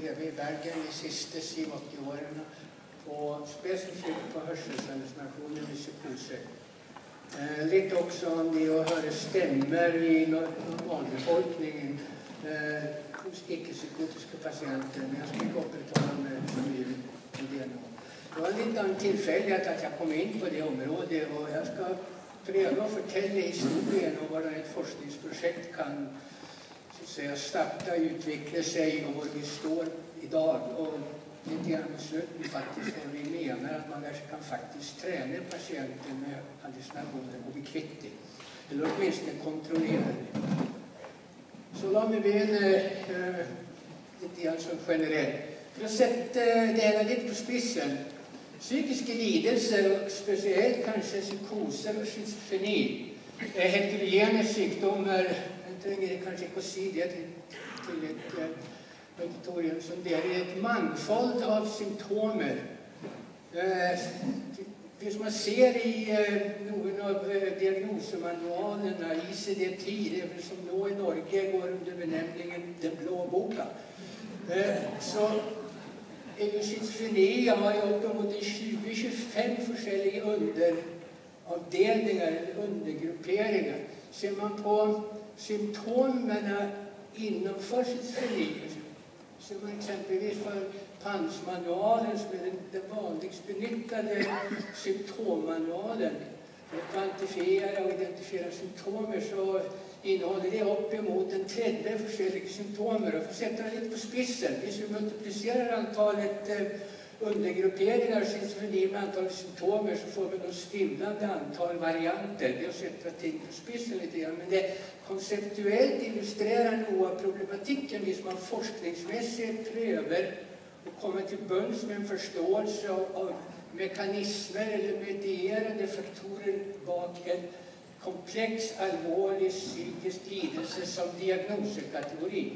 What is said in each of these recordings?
TV i Bergen de siste 87 årene. Og spesifikt på hørselshallusinasjoner med psykose. Eh, litt også om det å høre stemmer i normalbefolkningen eh, hos ikke-psykotiske pasienter. Men jeg skal ikke opprettholde så mye med det nå. Det var litt av en tilfeldighet at jeg kom inn på det området, og jeg skal prøve å fortelle historien om hvordan et forskningsprosjekt kan så jag säga, starta utveckla sig och var vi står idag. Och lite grann beslöt vi faktiskt när vi menar att man kanske kan faktiskt träna patienten med hallucinationer och bli kvitt det. Eller åtminstone kontrollera det. Så la mig begynne uh, eh, lite grann som generellt. För att sätta det hela lite på spissen. Psykiska lidelser, och speciellt kanske psykoser och schizofreni, är heterogena sjukdomar. Jag trenger kanske inte att säga det till, till ett uh, auditorium som det är. ett mångfald av symptomer. Uh, det man ser i uh, någon av uh, diagnosmanualerna, ICD-10, det är som då i Norge går under benämningen Den blå boken. Uh, så är ju schizofreni har ju uppemot 20-25 olika underavdelningar eller undergrupperingar. Ser man på symptomen innanför schizofreni så man exempelvis för pansmanualen som är den, den vanligast benyttade symptommanualen att kvantifiera och identifiera symptomer så innehåller det uppemot en tredje försäljning symptomer. Och för att sätta det lite på spissen, hvis vi multiplicerar antalet eh, undergrupperingar schizofreni med antalet symptomer så får vi något svindlande antal varianter. Det är att sätta ting på spissen lite grann. Men det konceptuellt illustrerar NOA problematiken hvis man forskningsmässigt prövar och kommer till bunds med en förståelse av, av mekanismer eller medierande faktorer bak en komplex, allvarlig psykisk lidelse som diagnoskategori.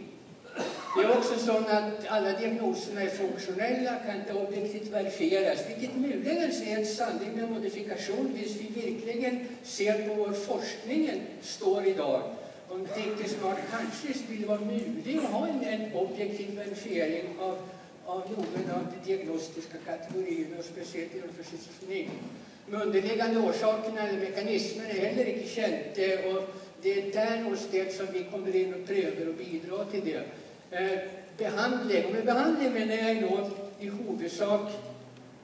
Det är också så att alla diagnoserna är funktionella, kan inte objektivt verifieras, vilket möjligen är en sanning med modifikation, visst vi verkligen ser på var forskningen står idag. Om det inte snart kanske skulle vara möjligt att ha en, en objektiv verifiering av, av någon av de diagnostiska kategorierna, och speciellt inom schizofreni. De underliggande orsakerna eller mekanismerna är heller inte kända och det är där någonstans som vi kommer in och prövar och bidrar till det. Eh, behandling, och med behandling menar jag då i huvudsak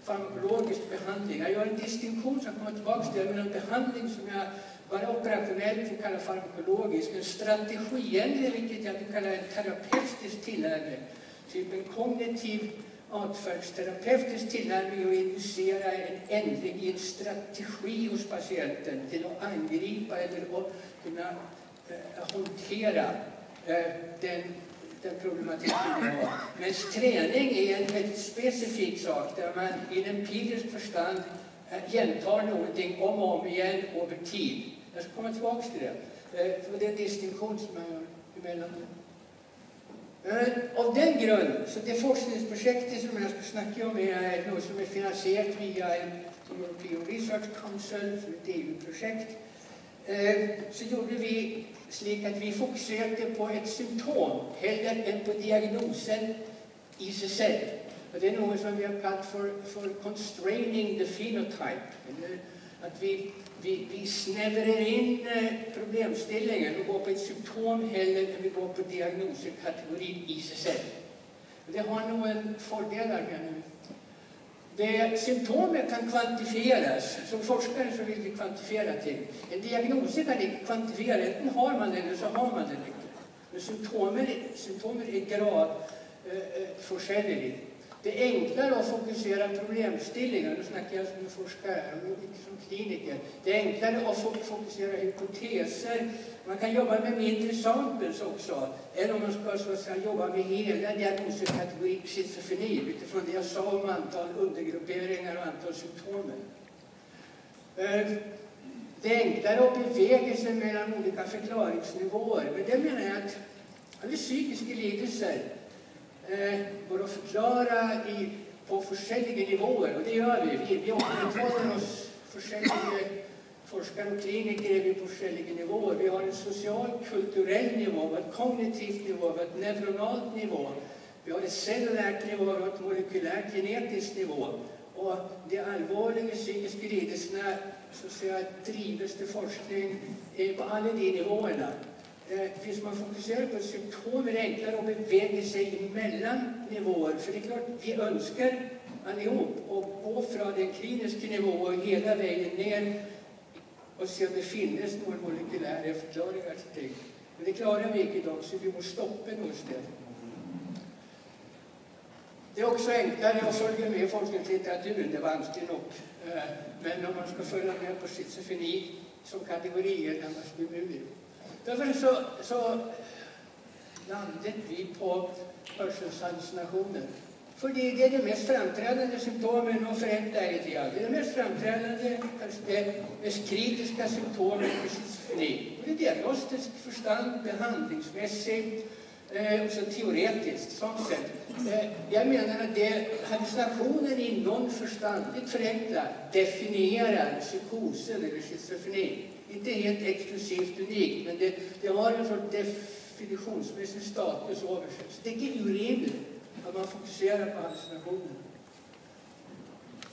farmakologisk behandling. Jag gör en distinktion som kommer tillbaka till mellan behandling som jag bara operationellt vill kalla farmakologisk, en strategiändring vilket jag vill kalla en terapeutisk tillärning. Typ en kognitiv adfärdsterapeutisk tillärning och inducera en ändring i en strategi hos patienten till att angripa eller att kunna eh, hantera eh, den, den problematiken vi har. Men träning är en väldigt specifik sak där man i en empirisk förstand eh, gentar någonting om och om igen över tid. Jag ska komma tillbaka till det. Eh, det är en distinktion som jag gör emellan. Eh, av den grund, så det forskningsprojektet som jag ska snacka om är något som är finansierat via en European Research Council, som ett EU-projekt. Eh, så gjorde vi slik att vi fokuserade på ett symptom hellre än på diagnosen i sig själv. Och det är något som vi har kallat för, för constraining the phenotype. Eller att vi vi, vi snävrar in eh, problemställningen och går på ett symptom hellre än vi går på diagnoskategorin i sig själv. Det har nog en fördelar nu. det symptomet kan kvantifieras. Som forskare så vill vi kvantifiera ting. En diagnos kan inte kvantifiera, enten har man den eller så har man den inte. Men symptomen, symptomen är grad eh, eh, det är enklare att fokusera problemställningar, nu snackar jag som forskare, inte som kliniker. Det är enklare att fokusera hypoteser. Man kan jobba med mindre samples också, än om man ska så att säga, jobba med hela diagnoskategorin schizofreni utifrån det jag sa om antal undergrupperingar och antal symptomer. Eh, det är enklare att bevega sig mellan olika förklaringsnivåer, men det menar jag att alla psykiska lidelser eh, går att förklara i, på olika nivåer. Och det gör vi. Vi, vi upprätthåller oss forskare och kliniker är vi på olika nivåer. Vi har en social, kulturell nivå, en kognitiv nivå, en neuronal nivå. Vi har ett cellulärt nivå, vi har ett molekylärt genetiskt nivå. Och de allvarliga psykiska lidelserna så att säga, drivs till forskning eh, på alla de nivåerna. Eh, finns man fokuserar på symptom är det enklare att bevega sig mellan nivåer. För det är klart, vi önskar allihop att gå från den kliniska nivån hela vägen ner och se om det finns några molekylära förklaringar till ting. Men det klarar vi inte idag, så vi måste stoppa någonstans. Det är också enklare att följa med forskningslitteraturen, det är vanskligt nog. Eh, men om man ska följa med på schizofreni som kategorier, det måste bli. Därför så, så landade vi på hörselhallucinationer. För det är det mest framträdande symptomen och förenklar lite grann. Det är det mest framträdande, kanske det mest kritiska symptomet för schizofreni. Det är diagnostiskt förstand, behandlingsmässigt eh, och så teoretiskt, sånt sätt. Eh, jag menar att det någon inom förståndet förenklar definierar psykosen eller schizofreni. Inte helt exklusivt unikt, men det, det har en sorts definitionsmässig status över sig. Så det är inte att man fokuserar på hallucinationer.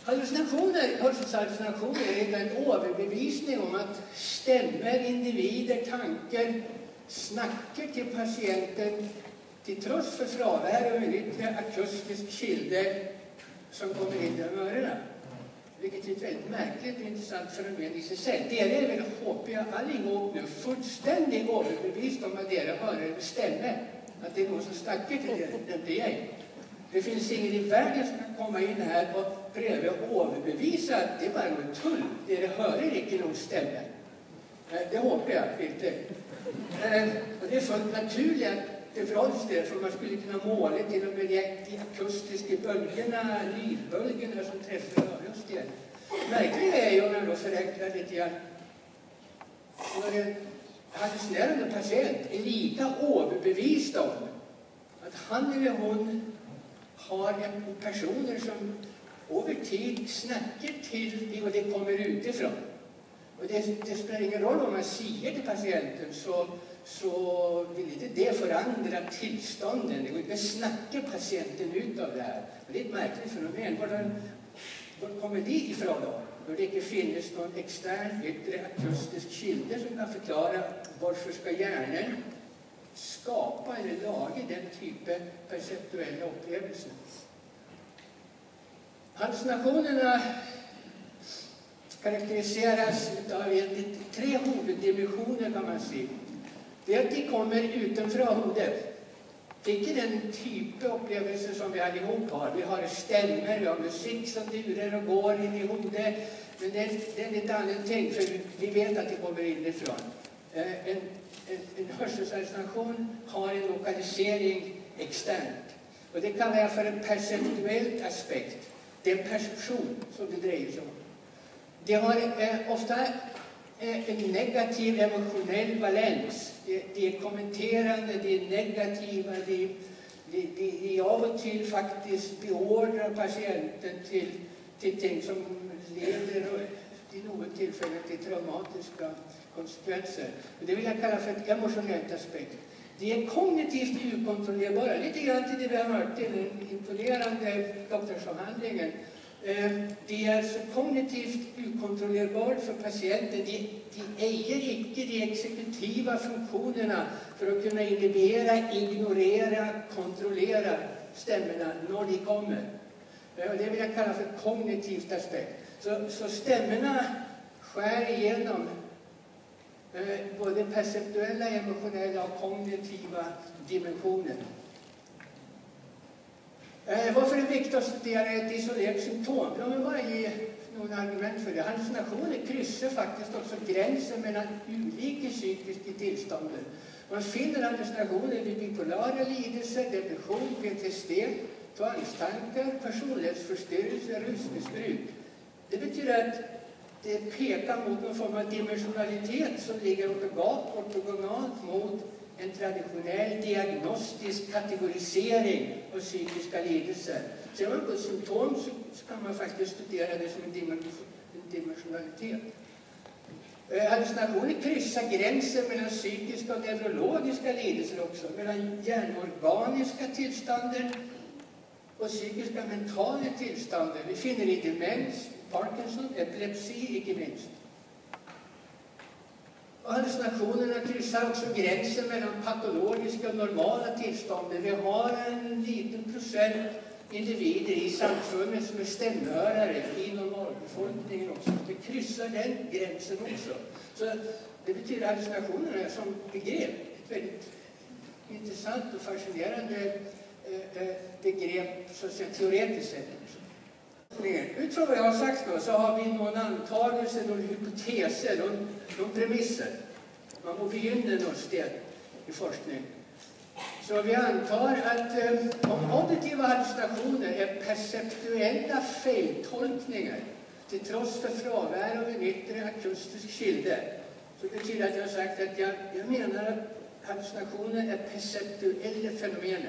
Hallucinationer, hörselhallucinationer är en överbevisning om att stämmer, individer, tankar snackar till patienten till trots för frånvaro av en yttre akustisk kilde som kommer in genom öronen. Vilket är ett väldigt märkligt och intressant fenomen i sig själv. Dere är väl, hoppas allihop nu fullständigt överbevist om att dere hörare stämmer. Att det är någon som snackar till er, det jag. Det finns ingen i världen som kan komma in här och pröva att överbevisa att det är bara något tull. Det hör inte någon stämmer. Det hoppas jag inte. Och det är fullt naturligt att det för man skulle kunna måla till och med de akustiska böljorna, lydböljorna som träffar öronsten. Märkligt är ju, om jag då förenklar lite grann, när en hallucinerande patient är lika överbevisad om att han eller hon har personer som över tid snackar till det och det kommer utifrån. Och det, det spelar ingen roll om man säger till patienten så, så vill inte det förändra tillstånden. Det går inte att snacka patienten ut av det här. Det är ett märkligt fenomen. Var, var kommer det ifrån då? Då det inte finns någon extern yttre akustisk kilde som kan förklara varför ska hjärnan skapa eller laga den typen perceptuella upplevelser. Hallucinationerna karaktäriseras av tre huvuddimensioner kan man säga. Det är att de kommer utanför huvudet. Det är inte den typ av upplevelse som vi allihop har. Vi har stämmer, vi har musik som durar och går in i huvudet. Men det är, det är lite annat ting, för vi vet att det kommer inifrån. Eh, en, en, en hörselhallucination har en lokalisering externt. Och det kallar jag för en perceptuell aspekt. Det är en perception som det drejer sig om. Det har eh, ofta en negativ emotionell valens. Det, det, är kommenterande, det är negativa, det, det, det är av och till faktiskt beordrar patienten till, till ting som leder i något tillfälle till traumatiska konsekvenser. Och det vill jag kalla för ett emotionellt aspekt. Det är kognitivt okontrollerbara, lite grann till det vi har hört i den imponerande doktorsavhandlingen Eh, de är så kognitivt okontrollerbara för patienten. De, de äger icke de exekutiva funktionerna för att kunna inhibera, ignorera, kontrollera stämmorna när de kommer. Eh, det vill jag kalla för kognitivt aspekt. Så, så stämmorna skär igenom eh, både perceptuella, emotionella och kognitiva dimensioner. Eh, varför är det viktigt att studera ett isolerat symptom? Jag vill bara ge några argument för det. Hallucinationer kryssar faktiskt också gränsen mellan olika psykiska tillstånd. Man finner hallucinationer vid bipolära lidelser, depression, PTSD, tvångstankar, personlighetsförstörelse, rusmissbruk. Det betyder att det pekar mot någon form av dimensionalitet som ligger ortogonalt mot en traditionell diagnostisk kategorisering av psykiska lidelser. Ser man på symptom så, så kan man faktiskt studera det som en dimensionalitet. Eh, hallucinationer kryssar gränsen mellan psykiska och neurologiska lidelser också, mellan hjärnorganiska tillstånd och psykiska mentala tillstånd. Vi finner i demens, Parkinson, epilepsi icke minst. Och hallucinationerna kryssar också gränsen mellan patologiska och normala tillstånd. Vi har en liten procent individer i samfundet som är stämhörare i normalbefolkningen också. Det kryssar den gränsen också. Så det betyder hallucinationerna som begrepp ett väldigt intressant och fascinerande eh, eh, begrepp så att säga, teoretiskt sett. Utifrån vad jag har sagt nu så har vi någon antagelse, någon hypoteser, någon, någon premisser. Man må begynna någonstans i forskning. Så vi antar att eh, om auditiva hallucinationer är perceptuella feltolkningar till trots för frånvaro av en yttre akustisk kilde, så betyder det att jag har sagt att jag, jag menar att hallucinationer är perceptuella fenomen.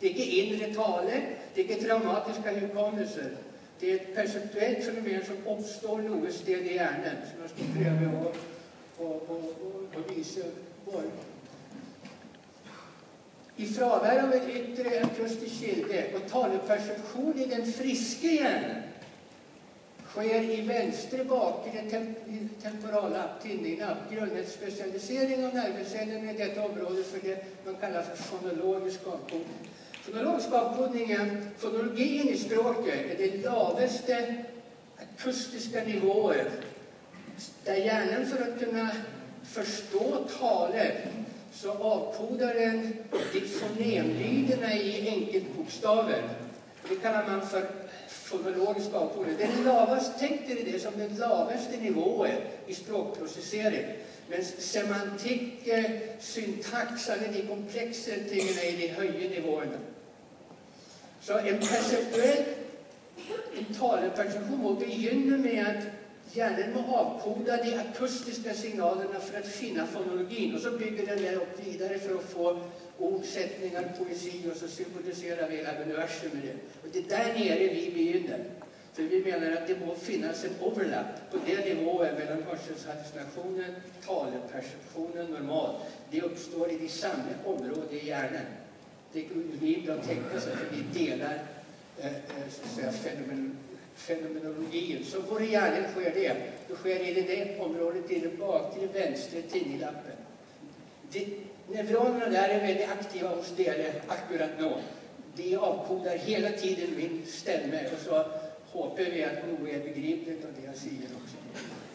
Det är inte inre tale, det är inte traumatiska hukommelser. Det är ett perceptuellt fenomen som uppstår sted i hjärnan, som jag ska pröva att och, och, och, och visa var. I frånvaro av en yttre akustisk kilde och taleperception i den friska hjärnan sker i vänstre bakre temp temporala tinninnapp grundhetsspecialisering av nervcellerna i detta område för det man kallar för fonologisk avkodning. Fonologisk avkodning är fonologin i språket är det lavaste akustiska nivåer där hjärnan för att kunna förstå talet så avkodar den fonemlyderna i enkelbokstaven. Det kallar man för fonologisk avkodning. Den lavast, tänk dig det som den lavaste nivån i språkprocessering. Men semantik, syntax, alla de komplexa tingen är i de högre nivåerna. Så en perceptuell en taleperception begynner med att Hjärnan må avkoda de akustiska signalerna för att finna fonologin och så bygger den där upp vidare för att få ordsättningar, poesi och så symboliserar vi hela universum med det. Och det är där nere vi begynner. För vi menar att det må finnas en overlap på den nivån mellan hörselhallucinationen, taleperceptionen normalt. Det uppstår i det samma område i hjärnan. Det är rimligt att tänka sig, för vi delar eh, eh, säga, fenomen fenomenologin. Så får det gärna sker det. Då sker det i det området i den bakre vänstra tidningslappen. Neuronerna där är väldigt aktiva hos det akkurat nu. De avkodar hela tiden min stämme och så hoppas vi att nog är begripligt av det jag säger också.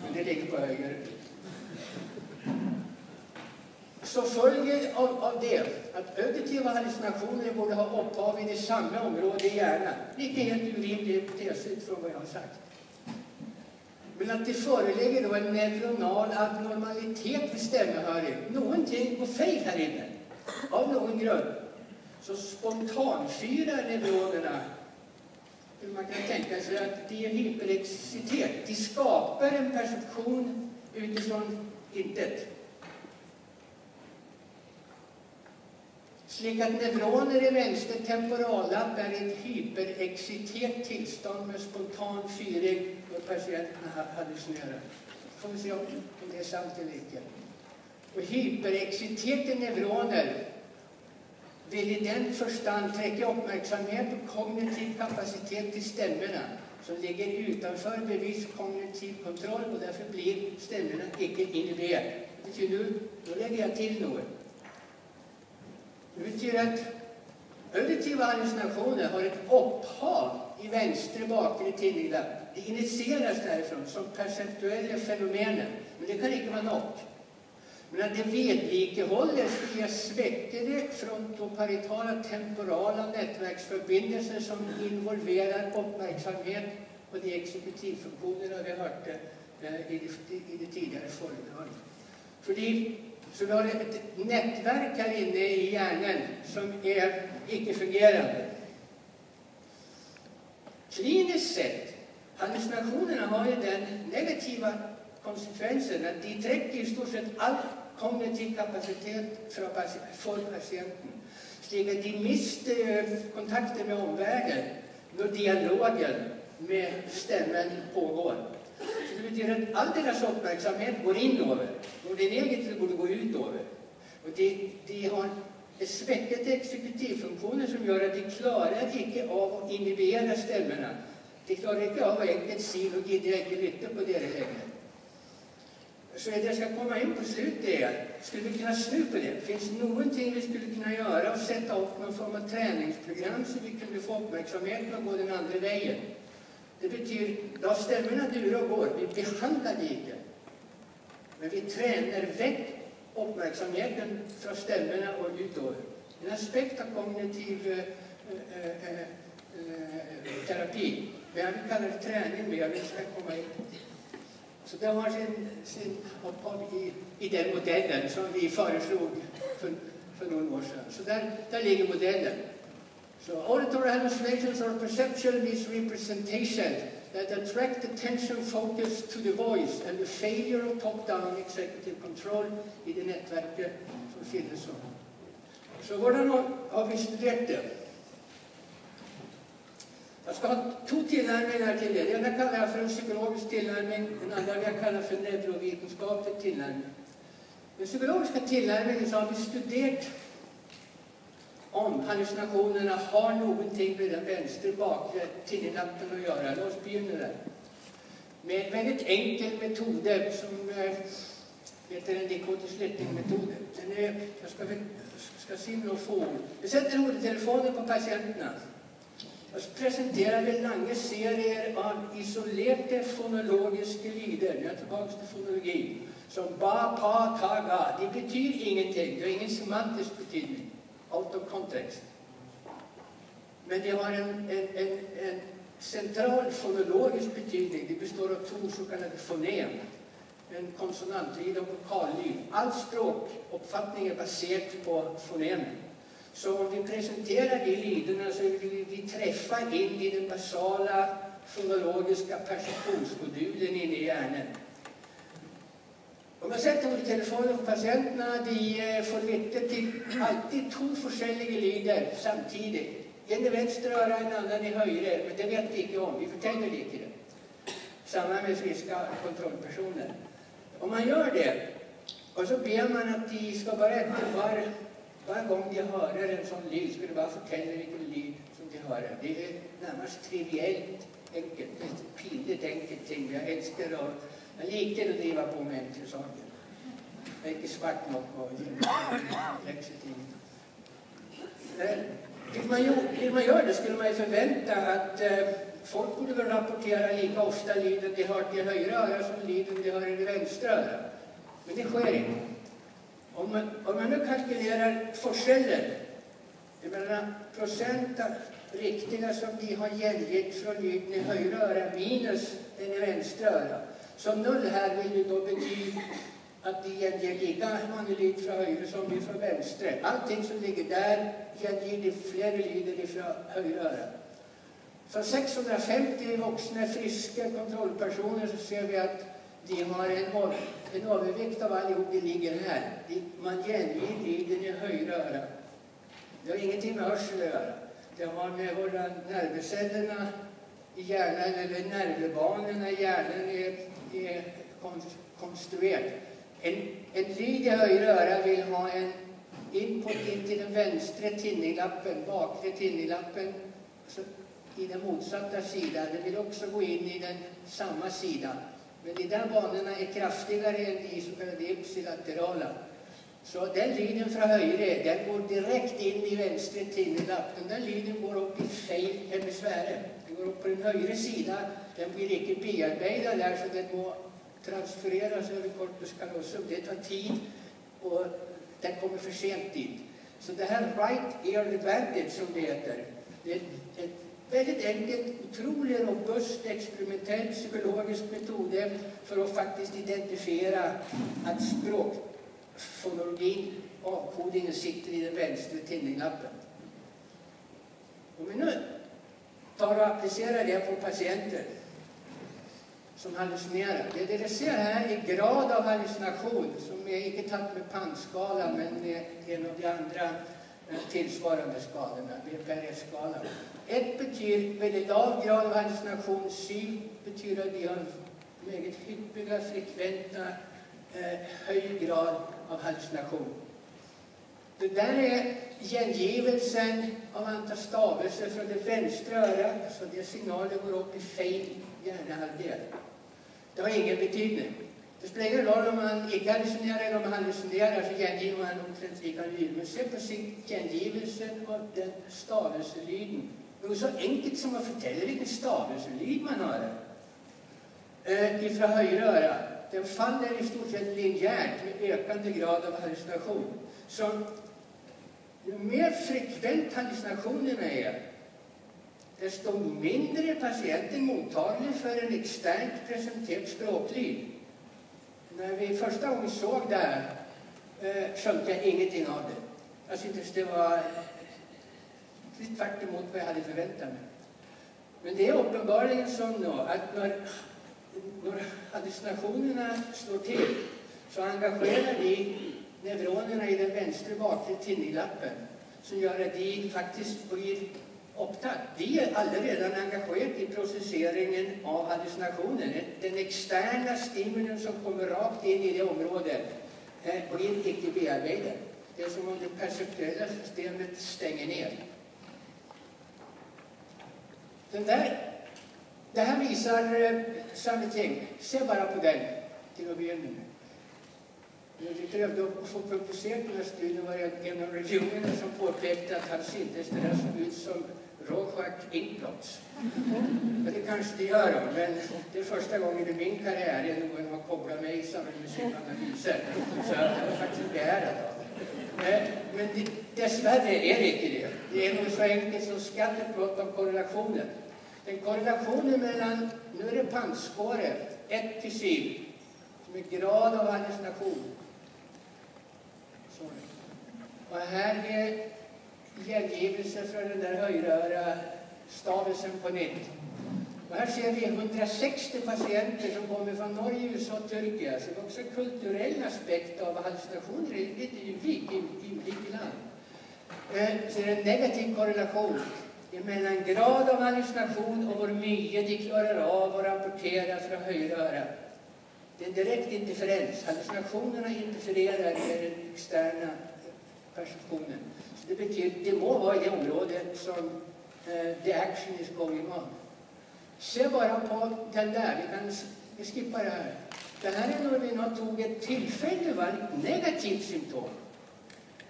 Men det ligger på höger. Så följer av, av det att auditiva hallucinationer borde ha upphav i samma område i hjärnan. Vilket är helt orimlig hypotes utifrån vad jag har sagt. Men att det föreligger då en neuronal abnormalitet vid stämmehöring. Någonting går fel här inne. Av någon grund. Så spontanfyrar neuronerna hur man kan tänka sig att det är hyperexcitet. De skapar en perception utifrån intet. Slik att neuroner i vänster temporallapp är ett hyperexitet tillstånd med spontan fyring då patienten hallucinerar. Får vi se om det är sant eller inte. Och i neuroner vill i den förstand träcka uppmärksamhet och kognitiv kapacitet till stämmorna som ligger utanför bevis kognitiv kontroll och därför blir stämmorna icke inhiberade. Det betyder, då lägger jag till något. Det betyder att auditiva hallucinationer har ett upphav i vänster bakre tidigare. Det initieras därifrån som perceptuella fenomen. Men det kan inte vara nog. Men att det vedlikehålles via sveckade frontoparitala temporala nätverksförbindelser som involverar uppmärksamhet på de exekutivfunktionerna vi hörde eh, i det, i det tidigare föredraget. För så vi har ett nätverk här inne i hjärnan som är icke-fungerande. Kliniskt sett, hallucinationerna har ju den negativa konsekvensen att de träcker i stort sett all kognitiv kapacitet för patienten. Så de mister kontakten med omvärlden när dialogen med stämmen pågår. Skulle betyda att all deras uppmärksamhet går inöver. Och den egentligen borde gå utöver. Och det. de har svekkede exekutivfunktioner som gör att de klarar icke av att inhibera stämmorna. De klarar icke av att enkelt se och gidder jeg ikke på deras lenger. Så det jag ska komma in på slutet är, skulle vi kunna snu på det? Finns det någonting vi skulle kunna göra och sätta upp någon form av träningsprogram så vi kunde få uppmärksamheten att gå den andra vägen? Det betyder, då stämmorna durar och går, vi behandlar det inte. Men vi tränar väck uppmärksamheten från stämmorna och utåt. En aspekt av kognitiv eh, eh, eh, eh terapi. Men jag vill kalla det träning, men jag vill ska komma in så det har sin, sin upphav i, i den modellen som vi föreslog för, för några år sedan. Så där, där ligger modellen. So auditory hallucinations are perceptual misrepresentation that attract attention focus to the voice and the failure of top-down executive control i det nätverket som finns. Så hvordan har vi studerat det? Jag ska ha två tillnärmningar till er. det. Den ena kallar jag för en psykologisk tillnärmning, den andra jag kallar för neurovetenskaplig tillnärmning. Den psykologiska tillnärmningen så har vi studerat om hallucinationerna har någonting med den vänstra bakre tinnelappen att göra. Låt oss begynna där. Med en väldigt enkel metod som eh, heter en Dikotis-Lytting-metod. Jag ska, ska se några få ord. Vi sätter ordtelefonen på patienterna. Och så presenterar vi långa serier av isolerade fonologiska lyder. Nu är jag tillbaka till fonologi. Som ba, pa, ta, ga. Det betyder ingenting. Det har ingen semantisk betydning. Out of context. Men det har en, en, en, en central fonologisk betydning. Det består av två så kallade fonem. En konsonantlyd och vokallyd. All språkuppfattning är baserad på fonemen. Så om vi presenterar de lyderna så vill vi träffa in i den basala fonologiska perceptionsmodulen inne i hjärnan. Om jag sätter telefonen på patienterna, de eh, får lytte till alltid två olika lyder samtidigt. En i vänster öra, en annan i höjre, men det vet vi inte om. Vi förtäller inte det. Samma med friska kontrollpersoner. Om man gör det, och så ber man att de ska berätta var varje gång de hör en sån lyd ska de bara fortälla vilken lyd som de hör. Det är närmast triviellt enkelt, ett pinligt enkelt ting. Jag älskar att jag gillar att driva på med enkla saker. Jag är inte svart och på. Vill man, vill man göra det skulle man ju förvänta att eh, folk borde väl rapportera lika ofta lyden de hör i högra öra som lyden de hör i det vänstra öra. Men det sker inte. Om man, om man nu kalkylerar forskellen, det menar procent av riktiga som de har gengett från lyden i högra öra minus den i vänstra öra. Så null här vill ju då betyda att de genger lika många lyd från höger som det från vänster. Allting som ligger där genger de flera lyder från höger öra. För 650 vuxna, friska kontrollpersoner så ser vi att de har en, en övervikt av allihop, de ligger här. De, man genuint lyden i högra öra. Det har ingenting med hörsel att göra. Det har med våra nervcellerna i hjärnan, eller nervbanorna i hjärnan är, är konstruerat. En, en lyd i högra öra vill ha en input in till den vänstra tinninglappen, bakre tinninglappen, i den motsatta sidan. Den vill också gå in i den samma sida. Men de där banorna är kraftigare än de så kallade ipsilaterala. Så den lyden från höger, den går direkt in i vänster tinnelapp. Den där lyden går upp i fel hemisfären. Den går upp på den högra sidan. Den blir inte bearbetad där så den må transfereras över corpus callosum. Det tar tid och den kommer för sent dit. Så det här right ear advantage som det heter, det är ett väldigt enkelt, otroligt robust experimentellt psykologiskt metod för att faktiskt identifiera att språkfonologin, avkodningen, sitter i den vänstra tinningslappen. Om vi nu tar och applicerar det på patienter som hallucinerar. Det ni ser här är grad av hallucination som är inte tagit med pannskala men med en av de andra eh, tillsvarande skadorna, BPRS-skalan. Ett betyder väldigt lav grad av hallucination, syv betyder att vi har väldigt hyppiga, frekventa, eh, hög grad av hallucination. Det där är gengivelsen av antal stavelser från det vänstra örat, så det signalen går upp i fel hjärnhalvdel. Det har ingen betydelse. Det spelar ingen roll om man icke hallucinerar eller om han hallucinerar, så gengiver man omtrent lika lyd. Men se på sin gengivelse av den stavelselyden. Något så enkelt som att förtälla vilken stavelselyd man har. Eh, ifrån högra öra. Den faller i stort sett linjärt med ökande grad av hallucination. Så ju mer frekvent hallucinationerna är, desto mindre är patienten mottaglig för en externt presenterad språklyd. När vi första gången såg det här eh, skönte jag ingenting av det. Jag syntes det var eh, precis tvärt emot vad jag hade förväntat mig. Men det är uppenbarligen så att när, när hallucinationerna slår till så engagerar de neuronerna i den vänstra bakre tinninglappen som gör att de faktiskt blir Opta, vi är allaredan engagerade i processeringen av hallucinationen. Den externa stimulen som kommer rakt in i det området eh, blir icke bearbetad. Det är som om det perceptuella systemet stänger ner. Den där, det här visar eh, samma ting. Se bara på den till att börja med. Vi krävde att få publicera den här studien var en av regionerna som påpekade att han syntes det där såg ut som Rorschach Inklots. Men det kanske det gör, men det är första gången i min karriär någon har kopplat mig samman med musikanalyser. Så jag är faktiskt beärad av det. Men dessvärre är det inte det. Det är nog så enkelt som skattebrott av korrelationen. Den korrelationen mellan, nu är det pannspåret, 1 till 7, som är grad av hallucination. Och här är gengivelse från den där höjröra stavelsen på nytt. Och här ser vi 160 patienter som kommer från Norge, USA och Turkiet. Så det är också en kulturell aspekt av hallucinationer. Det är lite unik, unik i land. Eh, så det är en negativ korrelation mellan grad av hallucination och hur mycket de klarar av att rapportera från höjröra. Det är en direkt interferens. Hallucinationerna interfererar med den externa perceptionen. Så det betyder, det må vara i det området som eh, uh, the action is going on. Se bara på den där, vi kan vi skippar det här. Det här är när vi nu tog ett tillfälle, va? ett negativt symptom.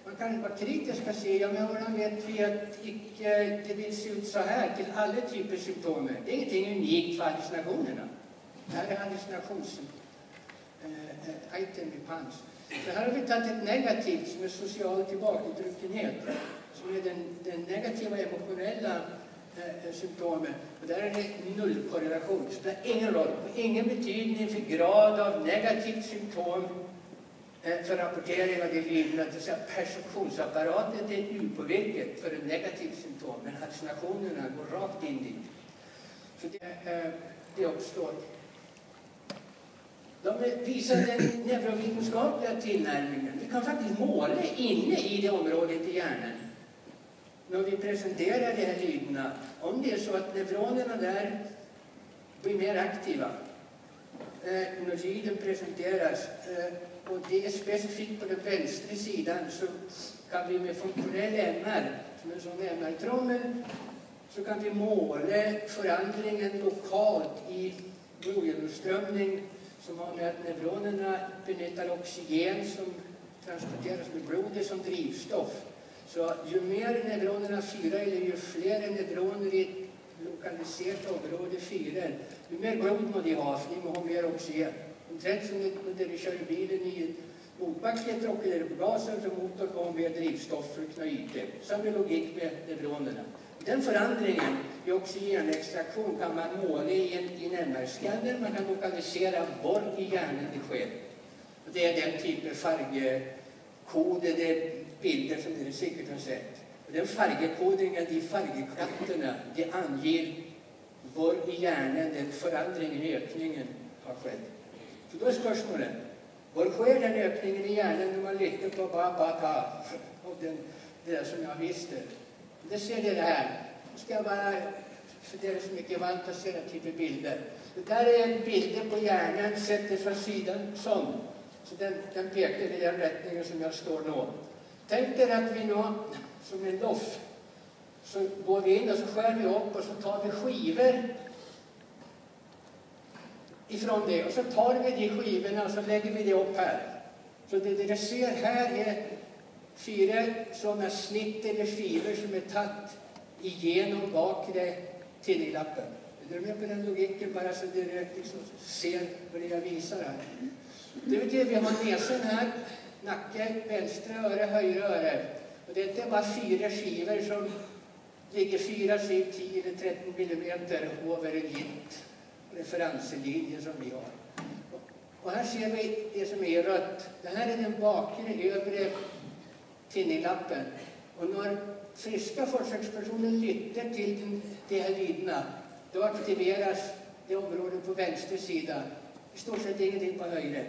Man kan vara kritisk och säga, ja, men hur vet vi att icke, det vill se ut så här till alla typer av symptom? Det är ingenting unikt för hallucinationerna. Det här är hallucinations Äh, item i PANS. Så här har vi tagit ett negativt som är social tillbakadruckenhet som är den, den negativa emotionella eh, eh symptomen. Och där är det nullkorrelation. Det spelar ingen roll, ingen betydning för grad av negativt symptom eh, för rapportering av det livna, Det vill perceptionsapparaten är upåverkad för ett negativt symptom, men hallucinationerna går rakt in dit. Så det, eh, det uppstår. De visar den neurovetenskapliga tillnärmningen. Vi kan faktiskt måla inne i det området i hjärnan när vi presenterar de här lydena. Om det är så att neuronerna där blir mer aktiva eh, när lyden presenteras eh, och det är specifikt på den vänstra sidan så kan vi med funktionell MR, som en sån MR-trommel, så kan vi måla förändringen lokalt i blodgenomströmning som har med att neuronerna benyttar oxygen som transporteras med blodet som drivstoff. Så ju mer neuronerna fyrar, eller ju fler neuroner i ett lokaliserat område fyrar, ju mer blod må de ha, för de må ha mer oxygen. Omtrent som när du kör bilen i motbacke tråckar du på gasen för motorn har mer drivstoff för att kunna yta. Samma logik med neuronerna. Den förändringen i oxygenextraktion kan man måla i en, i en MR-skanner. Man kan lokalisera var i hjärnan det sker. Det är den typen av är bilder som ni säkert har sett. Den färgkodningen, de färgkratterna, det anger var i hjärnan den förändringen, ökningen har skett. Så då är spörsmålet, var sker den ökningen i hjärnan när man lyssnar på Babata och den, det där som jag visste? Det ser ni det här. Nu ska jag bara för det är så mycket vant att se den typen bilder. Det där är en bild på hjärnan sett från sidan som. Så den, den pekar i den rättningen som jag står nu. Tänk er att vi nu, som en loff, så går vi in och så skär vi upp och så tar vi skivor ifrån det. Och så tar vi de skivorna och så lägger vi det upp här. Så det ni ser här är fyra sådana snitt eller skivor som är tatt igenom bakre tinnilappen. Är du med på den logiken bara så du liksom ser vad det jag visar här? Det betyder vi har näsan här, nacke, vänstra öre, högra öre. Och det är inte bara fyra skivor som ligger 4, 7, 10 eller 13 millimeter över en gitt referenslinje som vi har. Och här ser vi det som är rött. Det här är den bakre övre tidninglappen. Och när friska forskarpersoner lytter till de här lyderna, då aktiveras det området på vänster sida. I stort sett ingenting på höjre.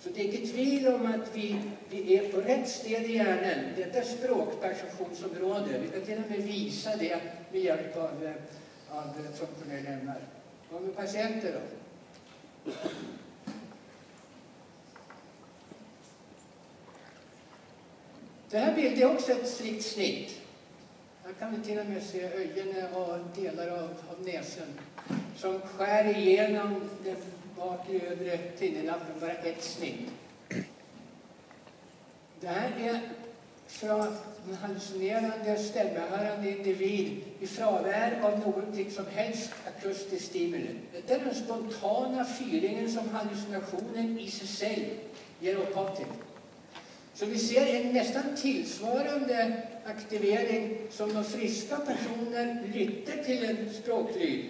Så det är inget tvivel om att vi, vi är på rätt sted i hjärnan. Detta språkperceptionsområde. Vi kan till och med visa det med hjälp av, eh, av funktionella ämnen. Vad med patienter då? Det här bilden är också ett strikt snitt. Här kan vi till och med se ögonen och delar av, av näsen som skär igenom den bakre övre tinnenappen, bara ett snitt. Det här är från en hallucinerande, stämmehörande individ i frånvaro av någonting som helst akustisk stimuli. Det är den spontana fyringen som hallucinationen i sig själv ger upphov till. Så vi ser en nästan tillsvarande aktivering som de friska personer lytte till en språklyd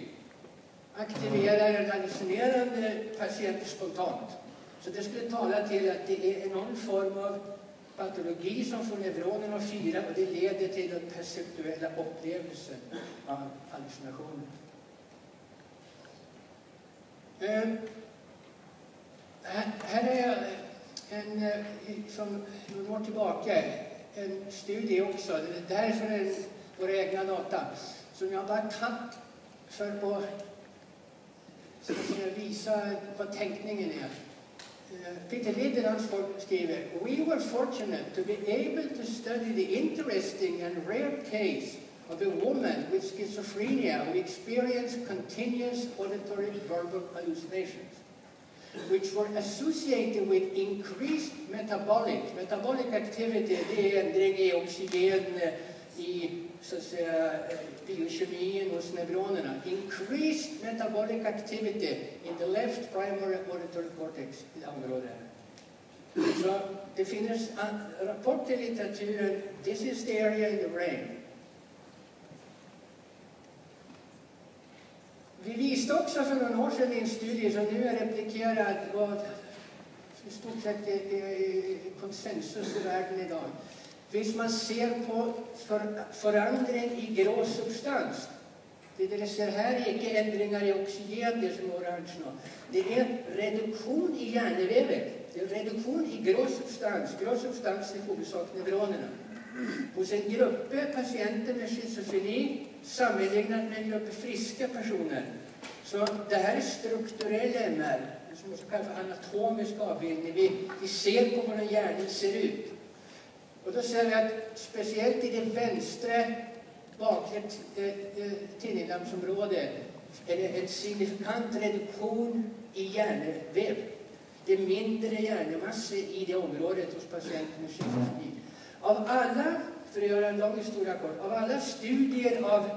aktiverar en hallucinerande patient spontant. Så det skulle tala till att det är någon form av patologi som får neuronerna att fira och det leder till den perceptuella upplevelsen av hallucinationen. Eh, här, är jag en, eh, som några år tillbaka, en studie också, det är därför är våra egna data, som jag bara tagit för att visa vad tänkningen är. Eh, Peter Liderlands skriver We were fortunate to be able to study the interesting and rare case of a woman with schizophrenia who experienced continuous auditory verbal hallucinations which were associated with increased metabolic, metabolic activity, det är ändring i oxygen i så att uh, säga, uh, biokemin hos neuronerna. Increased metabolic activity in the left primary auditory cortex i det området. Så det finns uh, rapporter i litteraturen, this is the area in the brain Vi visste också för några år sedan i en studie som nu är replikerad vad i stort sett är konsensus i världen idag. Visst man ser på för, förändring i grå substans, det ni ser här är inte ändringar i oxygen, det som är orange nu. Det är reduktion i hjärnvävet. Det är reduktion i grå substans. Grå substans är huvudsak neuronerna. Hos en grupp patienter med schizofreni sammanlignat med en grupp friska personer. Så det här är strukturell MR, som också kallas för anatomisk avbildning. Vi, vi ser på hur hjärnan ser ut. Och då ser vi att speciellt i det vänstra bakre tinninlampsområdet är det en signifikant reduktion i hjärnväv. Det är mindre hjärnmassa i det området hos patienter med schizofreni. Av alla, för att göra en lång historia kort, av alla studier av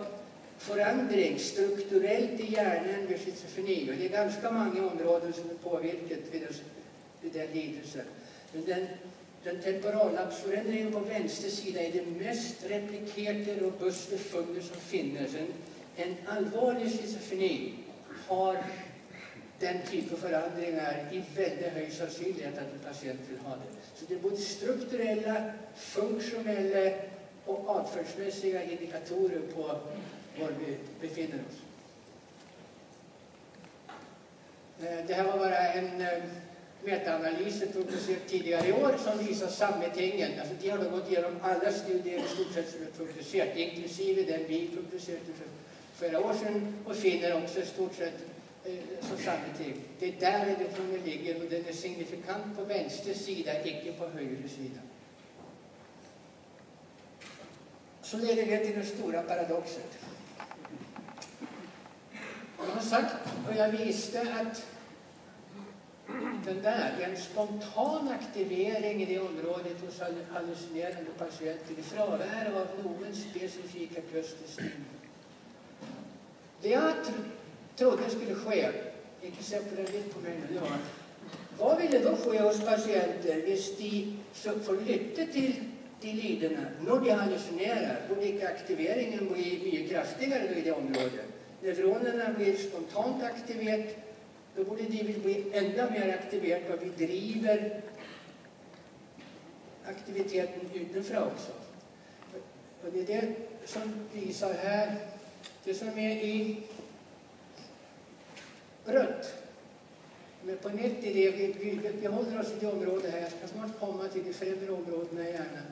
förändring strukturellt i hjärnan vid schizofreni, och det är ganska många områden som är påverkat vid, vid den lidelsen. Men den, den temporallapsförändringen på vänster sida är det mest replikerade robusta fundet som finns. En, en allvarlig schizofreni har den typen av förändringar i väldigt hög sannolikhet att en patient vill ha det. Så det är både strukturella, funktionella och avfärdsmässiga indikatorer på var vi befinner oss. Eh, det här var bara en eh, metaanalys metaanalys publicerad tidigare i år som visar sametingen. Alltså, de har gått igenom alla studier i stort sett som är publicerat, inklusive den vi publicerade för flera år sedan och finner också i stort sett eh, som sameting. Det är där det ligger och den är signifikant på vänster sida, icke på höger sida. Så leder det till den stora paradoxen. Jag har sagt och jag visste att den där, en spontan aktivering i det området hos hallucinerande patienter i frånvaro av någon specifika klusterstim. Det jag tro, trodde skulle ske, inte separerat på mig nu, vad ville då ske hos patienter hvis de får lytte till de lidene når de hallusinerer? då ikke aktiveringen bli mye kraftigere i det området? Neuronerna blir spontant aktiverat, då borde de bli ännu mer aktiverat och vi driver aktiviteten utifrån också. Och det är det som visar här, det som är i rött. Men på nytt i det, vi, vi, vi håller oss i det området här, jag ska snart komma till de främre områdena i hjärnan.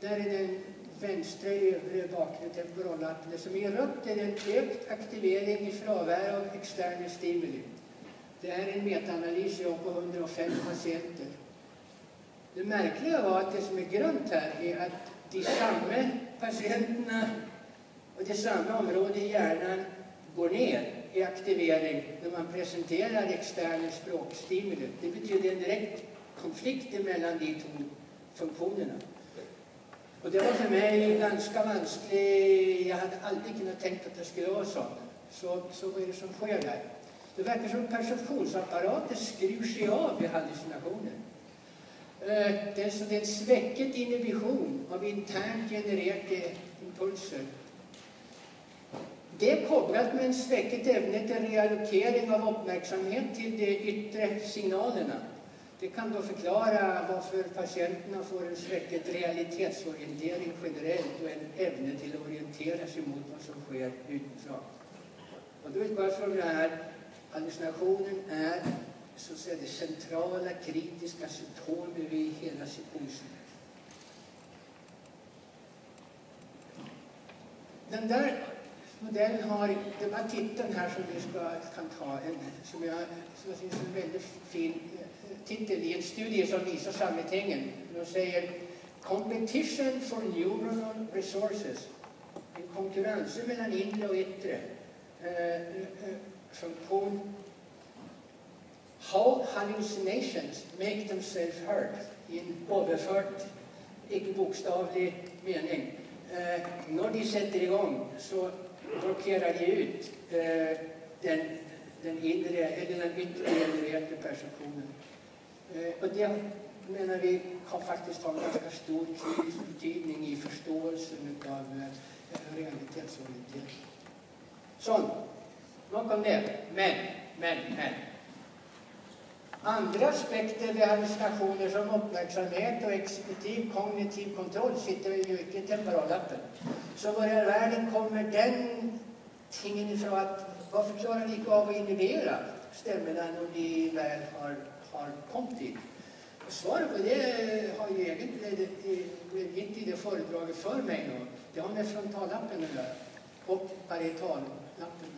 Där är den vänstra övre bakre temporallappen. Det som är rött är en ökt aktivering i frånvaro av externa stimuli. Det här är en metaanalys jag på 105 patienter. Det märkliga var att det som är grönt här är att de samma patienterna och det samma område i hjärnan går ner i aktivering när man presenterar externa språkstimuli. Det betyder en direkt konflikt mellan de två funktionerna. Och det var för mig ganska vanskligt. Jag hade aldrig kunnat tänka att det skulle vara så. Så, så vad är det som sker där? Det verkar som perceptionsapparaten skruvar sig av vid hallucinationer. Eh, det är, så det är en sväcket inhibition av internt genererade impulser. Det är kopplat med en sväcket ämne till reallokering av uppmärksamhet till de yttre signalerna. Det kan då förklara varför patienterna får en sväcket realitetsorientering generellt och en ämne till att orientera sig mot vad som sker utifrån. Och då utgår jag från det här Hallucinationen är så att säga, det centrala kritiska symptomet i hela psykosen. Den där den har, det var titeln här som vi ska, kan ta, en, som jag, som jag syns en väldigt fin eh, titel i en studie som visar sammetingen. De säger Competition for neuronal resources. En konkurrens mellan inre och yttre. Eh, eh, eh funktion. How hallucinations make themselves heard i en överfört, icke bokstavlig mening. Eh, när de sätter igång så blockerar ut eh, den, den inre eller den yttre inre perceptionen. Eh, och det menar vi har faktiskt en ganska stor betydning i förståelsen av eh, realitetsorientering. Så, Nog om det. Men, men, men. Andra aspekter vid hallucinationer som uppmärksamhet och exekutiv kognitiv kontroll sitter ju inte i temporallappen. Så var i världen kommer den tingen ifrån att varför klarar ni inte av att inhibera stämmorna när ni väl har, har kommit dit? Svaret på det har ju egentligen blivit i det föredraget för mig. Då. Det har med frontallappen att göra och parietallappen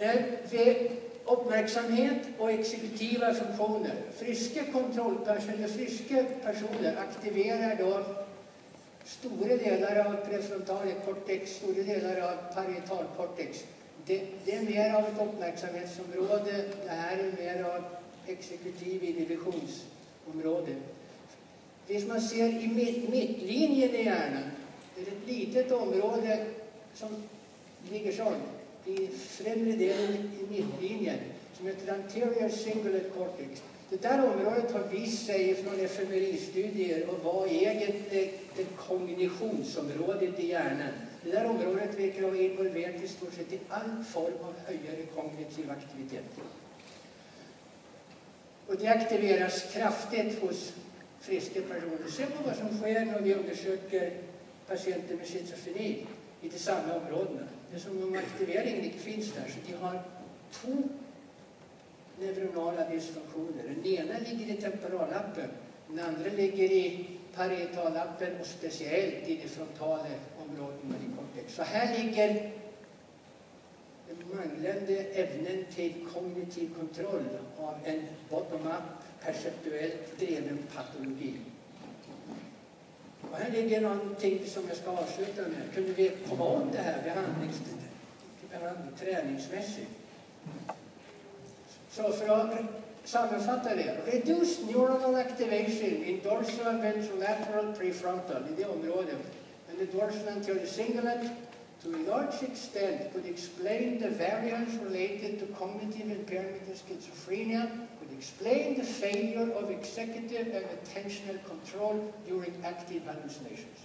Eh, uppmärksamhet och exekutiva funktioner. Friska kontrollpersoner, friska personer aktiverar då stora delar av prefrontala cortex, stora delar av parietalcortex. Det, det, är mer av ett uppmärksamhetsområde, det här är mer av exekutiv inhibitionsområde. Det som man ser i mitt, mittlinjen i hjärnan, det är ett litet område som ligger sånt i främre delen i mittlinjen som heter anterior cingulate cortex. Det där området har visat sig från fMRI-studier och var egentligen eh, det kognitionsområdet i hjärnan. Det där området verkar vara involverat i stort sett i all form av högre kognitiv aktivitet. Och det aktiveras kraftigt hos friska personer. Se på vad som sker när vi undersöker patienter med schizofreni i de samma områdena. Det är som om aktiveringen inte finns där. Så de har två neuronala dysfunktioner. Den ena ligger i temporallappen, den andra ligger i parietallappen och speciellt i de frontala områdena i cortex. Så här ligger manglande ämnen till kognitiv kontroll av en bottom-up, perceptuellt driven patologi. Och här ligger någonting som jag ska avsluta med. Kunde vi komma åt det här behandlings, behandling, träningsmässigt? Så för att sammanfatta det. Reduce neuronal activation in dorsal ventrolateral prefrontal, i det området. And the dorsal anterior cingulate to a large extent could explain the variance related to cognitive impairment and schizophrenia, explain the failure of executive and attentional control during active hallucinations.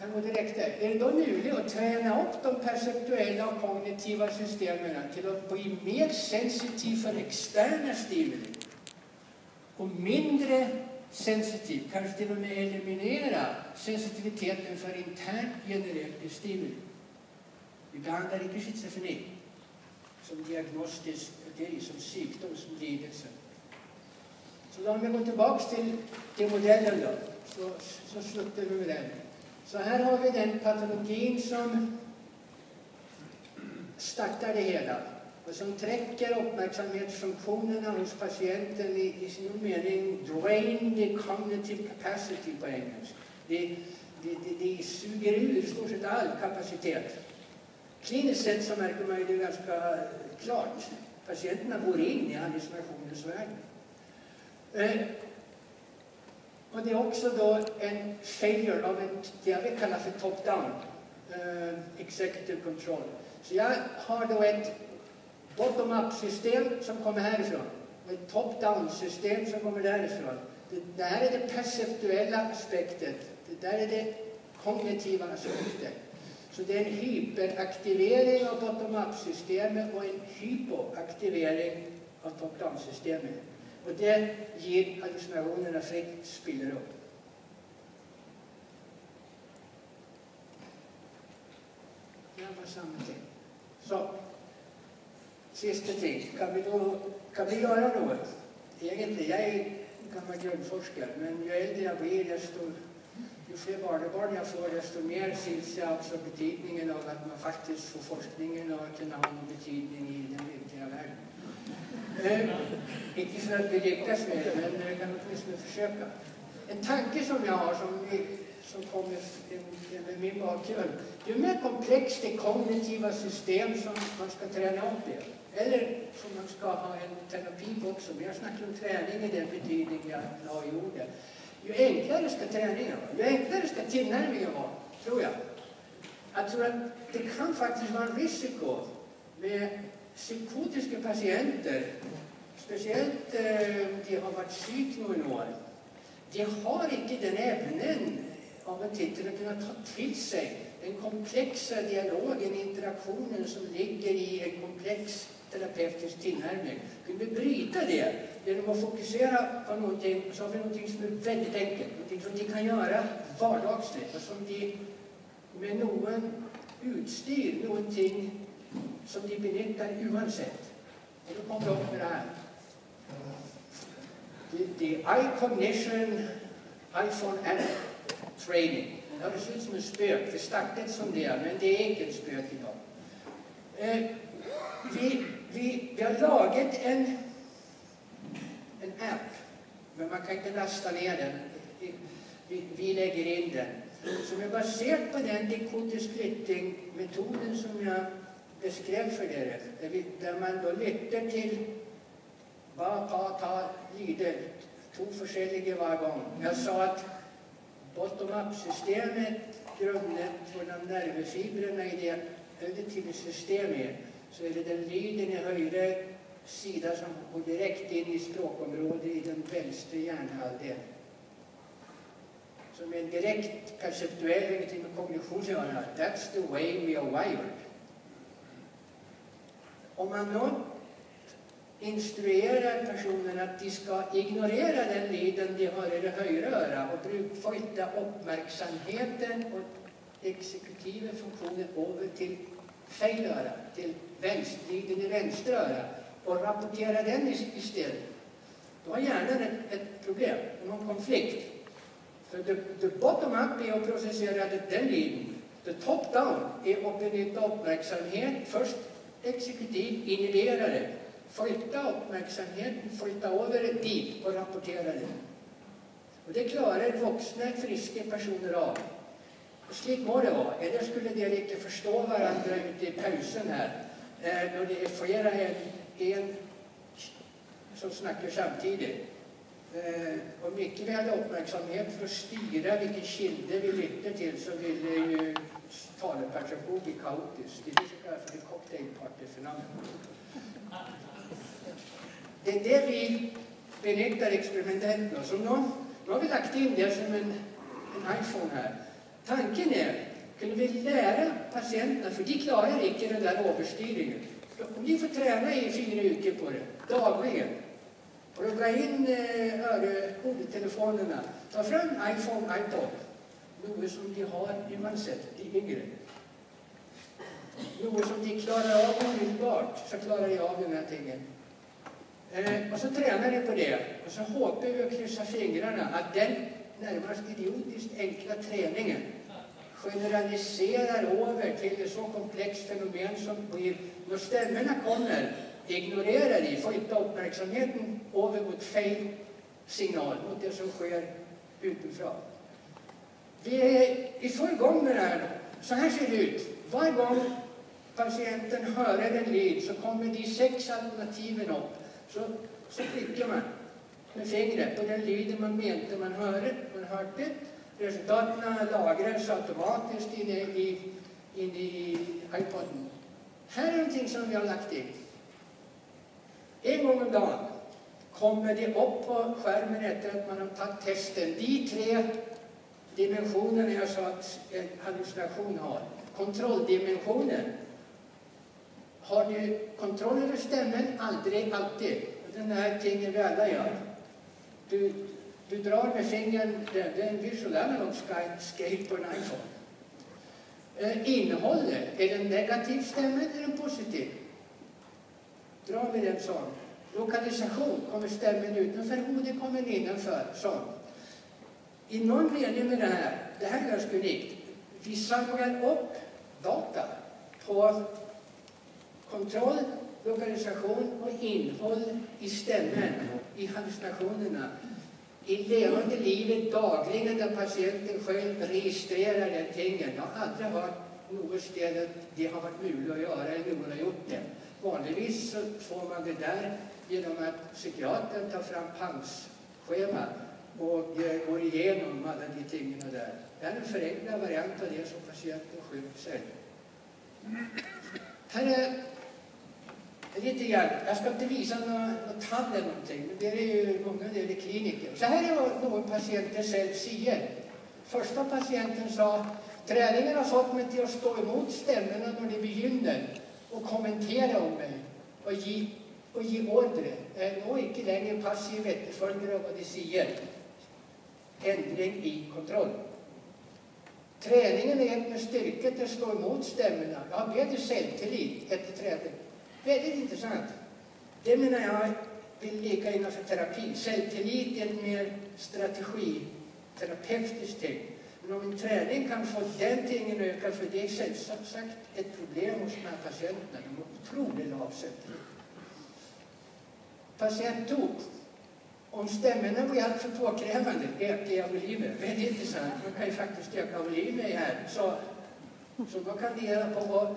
Kan gå direkt där. Är det då möjligt att träna upp de perceptuella och kognitiva systemen till att bli mer sensitiv för externa stimuli och mindre sensitiv, kanske till och med eliminera sensitiviteten för internt genererade stimuli. Vi behandlar inte schizofreni som diagnostisk kriterie, som sjukdom, som lidelse. Så om vi går tillbaks till, till modellen då, så, så slutar vi med den. Så här har vi den patologin som startar det hela och som träcker uppmärksamhetsfunktionerna hos patienten i, i sin mening drain the cognitive capacity på engelska. Det, det, det, det suger ur i stort sett all kapacitet. Kliniskt sett så märker man ju det ganska klart. Patienterna går in i hallucinationens värld. Eh, och det är också då en failure av en, det jag vill kalla för top-down, eh, executive control. Så jag har då ett bottom-up-system som kommer härifrån. Och ett top-down-system som kommer därifrån. Det, det här är det perceptuella aspektet. Det där är det kognitiva aspektet. Så det är en hyperaktivering av bottom-up-systemet och en hypoaktivering av top-down-systemet. Och det ger hallucinationerna fritt spillrum. Det var samma ting. Så, sista ting. Kan vi, då, kan vi göra något? Egentligen, jag är gammal grundforskare, men ju äldre jag blir desto ju fler barnebarn jag får, desto mer syns jag också betydningen av att man faktiskt får forskningen och kunna ha någon betydning i den riktiga världen. Eh, inte för att vi lyckas med det, men jag kan åtminstone försöka. En tanke som jag har, som, som kommer med min bakgrund. Ju mer komplext det kognitiva system som man ska träna upp det, eller som man ska ha en terapi på också, men jag snackar om träning i den betydning jag la i ordet. Ju enklare ska träningen vara, ju enklare ska tillnärmningen vara, tror jag. Jag tror att det kan faktiskt vara en risiko med psykotiska patienter, speciellt eh, de har varit sjuk några år, de har inte den ämnen av en titel att kunna ta till sig den komplexa dialogen, interaktionen som ligger i en komplex terapeutisk tillnärmning. Kunde vi bryta det genom att fokusera på någonting, så har vi någonting som är väldigt enkelt, någonting som vi kan göra vardagsligt och som vi med någon utstyr, någonting som de benyttar oavsett. Och då kommer vi upp med det här. The, the eye cognition iPhone app training. Det ser sett ut som en spök. Det startade som det, men det är inte ett spök idag. Eh, vi, vi, vi har lagat en, en app, men man kan inte lasta ner den. Vi, vi lägger in den. Som är baserad på den decoding splitting-metoden som jag beskrev för er, där, vi, där man då lytter till Ba, ta, ta, lyder, två olika varje gång. Jag sa att bottom-up-systemet, grundet för de nervfibrerna i det auditiva systemet, så är det den lyden i högra sida som går direkt in i språkområdet i den vänstra hjärnhalvdelen. Som är direkt perceptuell, ingenting med kognition att göra. That's the way we are wired. Om man då instruerar personen att de ska ignorera den lyden de har i det högra örat och flytta uppmärksamheten och exekutiva funktionen över till fel öra, till lyden i vänstra öra och rapportera den istället. Då har hjärnan ett, ett problem, någon konflikt. För the, the bottom up är att processera den lyden. The top-down är att benytta uppmärksamhet, först exekutiv, inhibera det, flytta uppmärksamheten, flytta över det dit och rapportera det. Och det klarar vuxna, friska personer av. Och slik må det vara. Eller skulle de inte förstå varandra ute i pausen här, Eh, då det är flera än en som snackar samtidigt. Om inte vi hade uppmärksamhet för att styra vilken kilde vi lyssnar till så ville ju taleperception bli kaotisk. Det är det som kallas för cocktailparty. Det är det vi benyttar experimentellt nu. Så nu, nu har vi lagt in det som en, en iPhone här. Tanken är, kunde vi lära patienterna, för de klarar inte den där överstyrningen. Om de får träna i fyra veckor på det, dagligen, och dra in eh, hörtelefonerna. Ta fram iPhone, iPod. Något som de har i manset, de yngre. Något som de klarar av omedelbart, så klarar de av den här tingen. Eh, och så tränar de på det. Och så hoppas vi och kryssar fingrarna att den närmast idiotiskt enkla träningen generaliserar över till ett så komplext fenomen som blir, när stämmorna kommer, ignorerar de, flytta uppmärksamheten över mot fel signal, mot det som sker utifrån. Vi är i full gång med det här. Så här ser det ut. Varje gång patienten hör en lyd så kommer de sex alternativen upp. Så, så klickar man med fingret på den lyden man mente man hörde. Man hört det. Resultaten lagras automatiskt inne i, inne i iPoden. Här är någonting som vi har lagt in. En gång om dagen kommer det upp på skärmen efter att man har tagit testen. De tre dimensionerna jag sa att en hallucination har. Kontrolldimensionen. Har du kontroll över stämmen? Aldrig, alltid. Den här tingen vi alla gör. Du, du drar med fingret, det, är en visual analog scale på en iPhone. Eh, innehållet, är den negativ stämma eller den positiv? Dra med den sån. Lokalisation, kommer stämmen utanför hodet, kommer innanför. Sån. I någon mening med det här, det här är ganska unikt, vi samlar upp data på kontroll, lokalisation och innehåll i stämmen, i hallucinationerna, i levande livet dagligen där patienten själv registrerar den tingen. Jag har aldrig hört något ställe att det har varit möjligt att göra eller någon har gjort det. Vanligtvis så får man det där genom att psykiatern tar fram PANS-schema och går igenom alla de tingen där. Det är en förenklad variant av det som patienten själv säger. Här är lite grann, jag ska inte visa något tand eller någonting, men det är ju många det är kliniker. Så här är vad någon patienten själv säger. Första patienten sa, träningen har fått mig till att stå emot stämmorna när de begynner och kommentera om mig och ge, och ge order. Jag är nog inte längre passiv efterföljare av vad de säger. Ändring i kontroll. Träningen är med styrka till att stå emot stämmorna. Jag har bättre självtillit efter träning. Väldigt intressant. Det menar jag vill ligga innanför terapi. Självtillit är ett mer strategiterapeutiskt ting. Men om en träning kan få den tingen öka, för det är självsagt ett problem hos de här patienterna. De har otrolig avsättning. Patient 2. Om stämmorna blir alltför påkrävande ökar jag volymen. Väldigt intressant. Man kan ju faktiskt öka volymen här. Så, så då kan det gälla på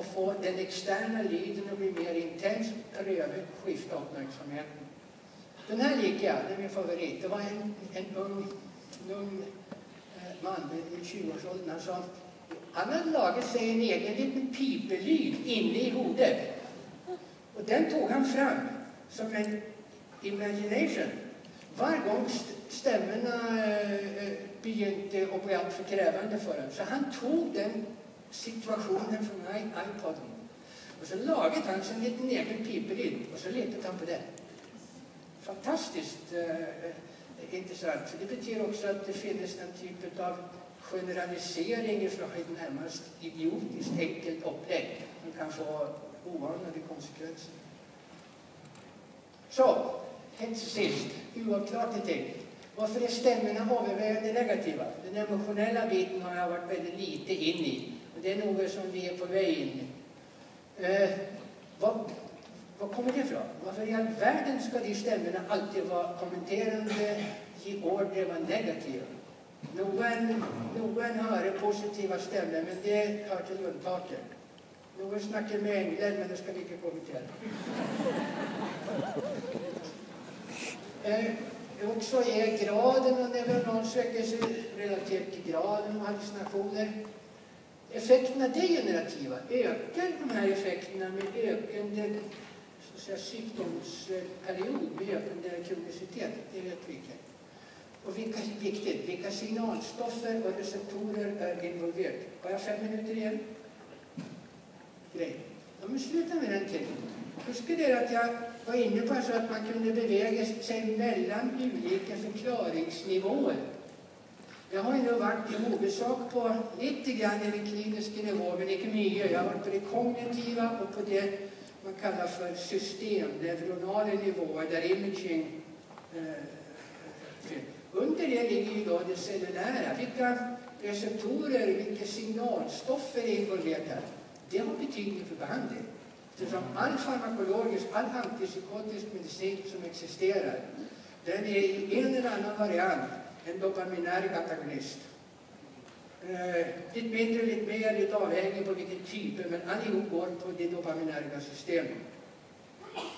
och få den externa lyden att bli mer intens, övrigt skifta uppmärksamheten. Den här gick jag, det är min favorit. Det var en, en ung, ung eh, man i 20-årsåldern. Han sa han hade lagat sig en egen liten pipelyd inne i hodet. Och den tog han fram som en imagination. Varje gång stämmorna eh, eh, begynte att bli alltför krävande för honom. Så han tog den situationen från iPoden. Och så lagade han sin liten egen pipelyd och så letade han på den. Fantastiskt eh, eh intressant. För det betyder också att det finns en typ av generalisering från ett närmast idiotiskt enkelt upplägg som kan få oanade konsekvenser. Så, helt sist, oavklart enkelt. Varför är stämmorna övervägande negativa? Den emotionella biten har jag varit väldigt lite in i. Det är något som vi är på väg in i. Eh, vad, vad kommer det ifrån? Varför i all världen ska de stämmorna alltid vara kommenterande, ge order, vara negativa? Noen, någon hører positiva stämmor, men det hör till undantaget. Noen snackar med änglar, men det ska vi inte kommentera. Eh, också är graden av neuronalsväckelse relativt till graden av hallucinationer. Effekterna degenerativa ökar de här effekterna med ökande så att säga, sjukdomsperiod, med ökande kronicitet. Det vet vi inte. Och vilka, viktigt, vilka signalstoffer och receptorer är involverade? Har jag fem minuter igen? Grej. Ja, men sluta med den tiden. Huska det att jag var inne på så att man kunde beväga sig mellan olika förklaringsnivåer. Jag har ju varit i huvudsak på lite grann i den kliniska nivån, men inte mycket. Jag har varit på det kognitiva och på det man kallar för systemneuronala nivåer, där imaging eh, under det ligger ju då det cellulära. Vilka receptorer, vilka signalstoffer är involverade Det har betydelse för behandling. Eftersom all farmakologisk, all antipsykotisk medicin som existerar, den är i en eller annan variant en dopaminär antagonist. Eh, lite mindre, lite mer, lite avhängig på vilken typ, men allihop går på det dopaminärga systemet.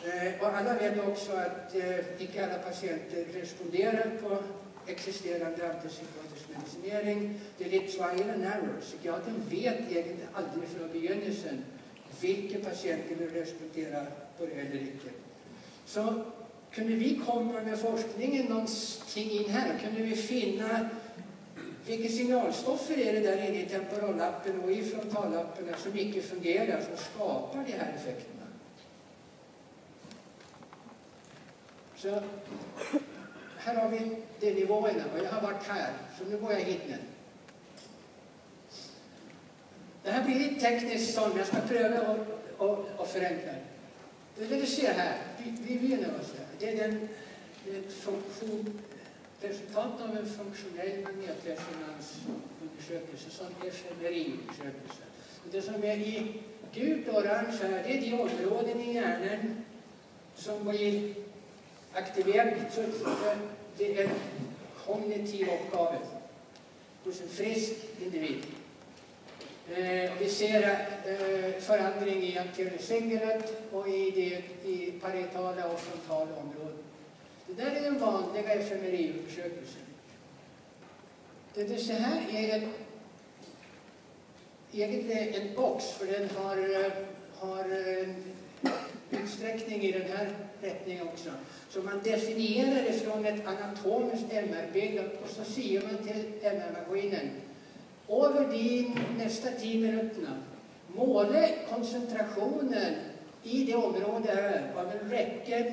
Eh, och alla vet också att eh, icke alla patienter responderar på existerande antipsykotisk medicinering. Det är lite trial and error. Psykiatern vet egentligen aldrig från begynnelsen vilka patienter vill respondera på det eller inte. Så kunde vi komma med forskningen någonting in här, kunde vi finna vilka signalstoffer är det där inne i temporallappen och i frontallappen som icke fungerar, som skapar de här effekterna. Så här har vi de nivåerna och jag har varit här, så nu går jag hit nu. Det här blir lite tekniskt som jag ska pröva att förenkla det. Det du ser här, vi, vi det är den, det är ett funktion, resultat av en funktionell magnetresonansundersökelse, som fMRI-undersökelse. Det som är i gult och orange här, det är de områden i hjärnan som blir aktiverade för det är en kognitiv uppgave hos en frisk individ. Eh, vi ser eh, förändring i anteriorcinglet och i det i parietala och frontala områden. Det där är den vanliga efemeriundersökelsen. Det du ser här är en, egentligen en box, för den har, eh, har en utsträckning i den här rättningen också. Så man definierar det från ett anatomiskt MR-bild och så ser man till MR-maskinen. Över de nästa tio minuterna måla koncentrationen i det område här av en räcka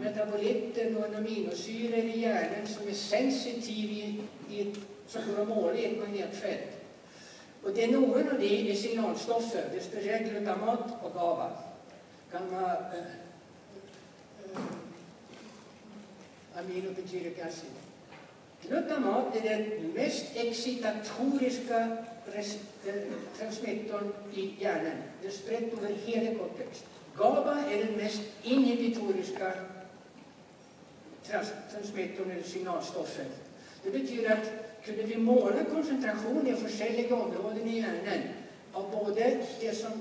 metaboliter och aminosyror i hjärnan som är sensitiv i, i, som går att måla i ett magnetfält. Och det är någon av de är signalstoffer, det är speciellt glutamat och GABA. Gamma, eh, eh, aminobutyric acid. Glutamat är den mest excitatoriska eh, transmittorn i hjärnan. Det är spritt över hela cortex. GABA är den mest inhibitoriska transmittorn eller signalstoffet. Det betyder att kunde vi måla koncentration i olika områden i hjärnan av både det som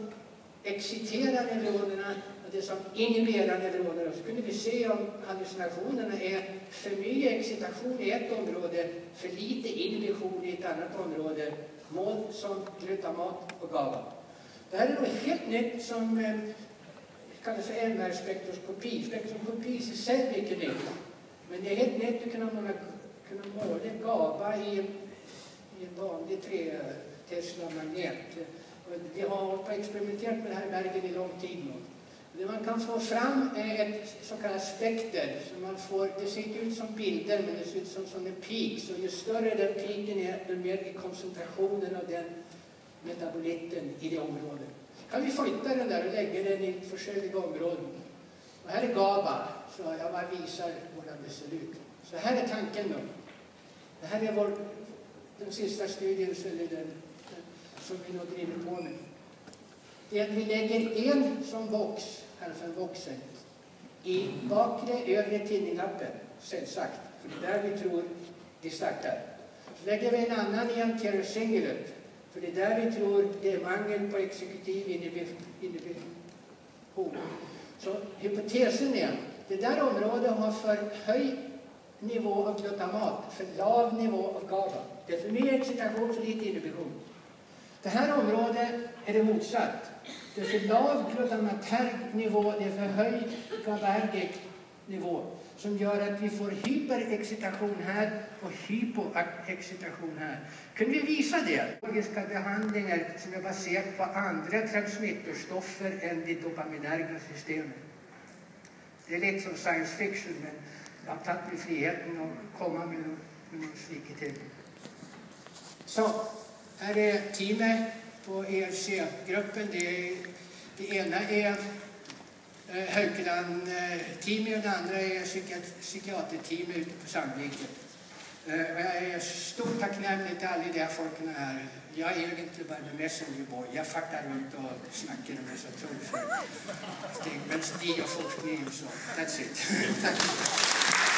exciterar neuronerna och det som inhiberar neuronerna. Så kunde vi se om hallucinationerna är för mycket excitation i ett område, för lite inhibition i ett annat område. Mål som glutamat och GABA. Det här är något helt nytt som eh, kallas för MR-spektroskopi. Spektroskopi i sig är mycket nytt. Men det är helt nytt att kunna måla, kunna måla GABA i, i en vanlig 3 Tesla-magnet. Vi har experimenterat med det här i Bergen i lång tid nu. Det man kan få fram är ett så kallat spekter. Så man får, det ser inte ut som bilder, men det ser ut som, som en pik. Så ju större den piken är, desto mer är koncentrationen av den metaboliten i det området. Kan vi flytta den där och lägga den i olika områden. Och här är GABA, så jag bara visar hur det ser ut. Så här är tanken då. Det här är vår den sista studien, eller den, den som vi nu driver på med, det är att vi lägger en som box, alltså vuxen, i bakre övre tinningslappen, selvsagt, för det är där vi tror det startar. Så lägger vi en annan i anterior för det är där vi tror det är mangel på exekutiv inhibition. Så hypotesen är det där området har för hög nivå av glutamat, för lav nivå av GABA. Det är för mycket excitation, för lite inhibition. Det här området är det motsatt. Det är för lav glutamatergnivå, det är för hög GABAergic nivå som gör att vi får hyperexcitation här och hypoexcitation här. Kunde vi visa det? Logiska behandlingar som är baserat på andra transmitterstoffer än det dopaminerga systemet. Det är lite som science fiction, men jag har tagit mig friheten att komma med något slikt till. Så, här är teamet på ERC-gruppen. Det, det ena är eh, Haukeland-teamet eh, och det andra är psykiaterteamet ute på Sandviken. Eh, jag är stort tacknämlig till alla de där folken här. Jag är egentligen bara the messenger boy. Jag fattar runt och snackar med dessa tullför. Men de och forskning, så that's it. Tack.